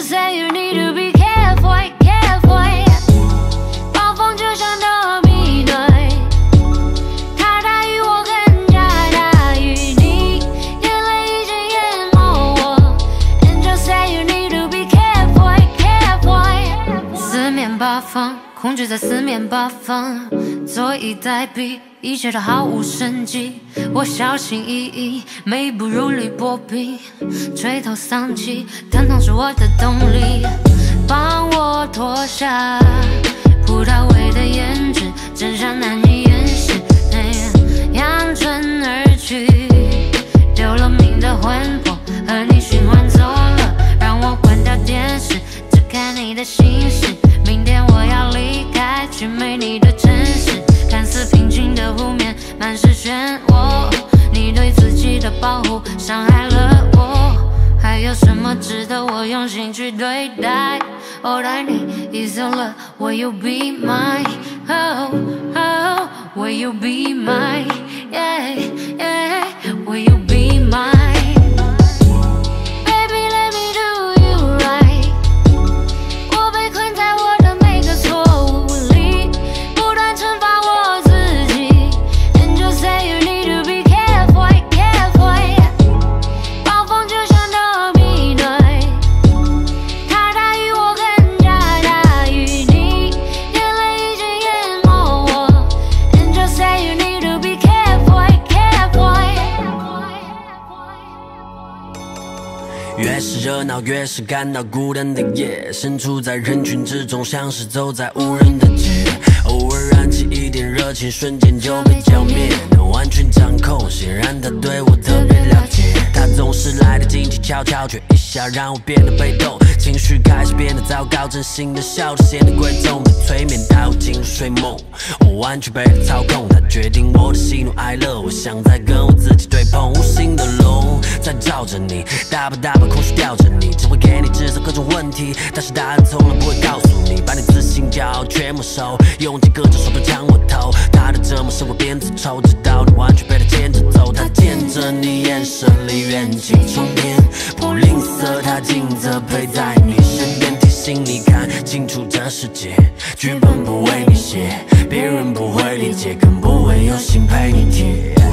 say you need to 恐惧在四面八方，坐以待毙，一切都毫无生机。我小心翼翼，每一步如履薄冰，垂头丧气，疼痛是我的动力。帮我脱下葡萄味的胭脂，真相难以掩饰。诶扬唇而去，丢了命的魂魄和你循环你的城市，看似平静的湖面满是漩涡，你对自己的保护伤害了我，还有什么值得我用心去对待？All I need is your love, will you be mine? Oh, oh, will you be mine? Yeah, yeah, will you 越是热闹，越是感到孤单的夜。身处在人群之中，像是走在无人的街。偶尔燃起一点热情，瞬间就被浇灭。能完全掌控，显然他对我特别了解。他总是来的静静悄悄，却一下让我变得被动。情绪开始变得糟糕，真心的笑着显得贵重。被催眠带我进入睡梦，我完全被他操控。他决定我的喜怒哀乐，我想再跟我自己对。在罩着你，大把大把空虚吊着你，只会给你制造各种问题，但是答案从来不会告诉你，把你自信骄傲全没收，用尽各种手段抢我头。他的折磨使我鞭子抽，直到你完全被他牵着走。他见着你眼神里远近重叠，不吝啬，他尽责陪在你身边，提醒你看清楚这世界，剧本不为你写，别人不会理解，更不会有心陪你贴。